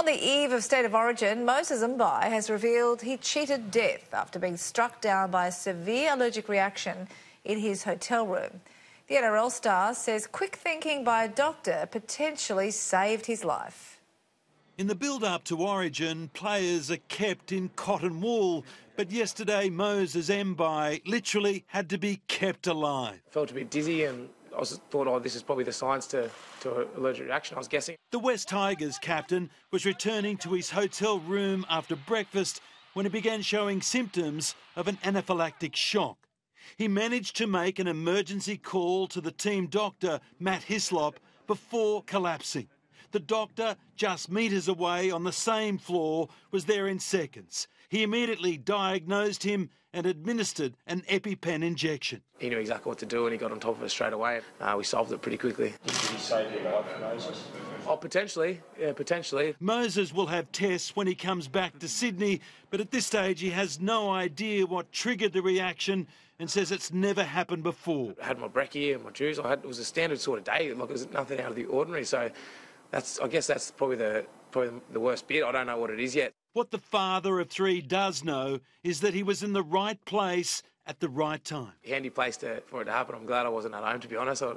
On the eve of State of Origin, Moses Mbye has revealed he cheated death after being struck down by a severe allergic reaction in his hotel room. The NRL star says quick thinking by a doctor potentially saved his life. In the build up to Origin, players are kept in cotton wool, but yesterday Moses Mbye literally had to be kept alive. Felt a bit dizzy and I was thought, oh, this is probably the signs to, to allergic reaction. I was guessing. The Wests Tigers captain was returning to his hotel room after breakfast when he began showing symptoms of an anaphylactic shock. He managed to make an emergency call to the team doctor, Matt Hislop, before collapsing. The doctor, just metres away on the same floor, was there in seconds. He immediately diagnosed him and administered an EpiPen injection. He knew exactly what to do and he got on top of it straight away. Uh, we solved it pretty quickly. Did he save your life, Moses? Oh, potentially, yeah, potentially. Moses will have tests when he comes back to Sydney, but at this stage he has no idea what triggered the reaction and says it's never happened before. I had my brekkie and my juice. I had, it was a standard sort of day. Like it was nothing out of the ordinary. So that's, I guess that's probably the probably the worst bit. I don't know what it is yet. What the father of three does know is that he was in the right place at the right time. Handy place to, for it to happen. I'm glad I wasn't at home, to be honest. I,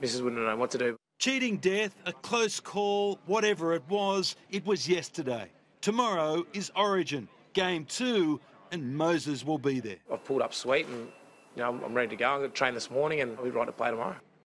Mrs. wouldn't have known what to do. Cheating death, a close call, whatever it was, it was yesterday. Tomorrow is Origin, game two, and Moses will be there. I've pulled up sweet and you know, I'm ready to go. I'm going to train this morning and I'll be right to play tomorrow.